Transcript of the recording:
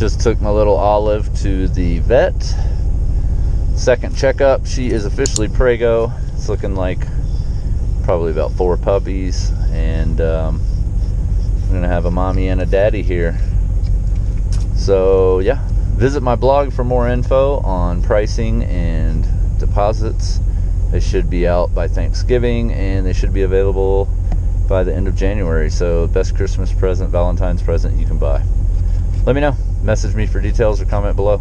Just took my little Olive to the vet. Second checkup. She is officially prego. It's looking like probably about four puppies, and um, I'm gonna have a mommy and a daddy here. So yeah, visit my blog for more info on pricing and deposits. They should be out by Thanksgiving, and they should be available by the end of January. So best Christmas present, Valentine's present you can buy. Let me know. Message me for details or comment below.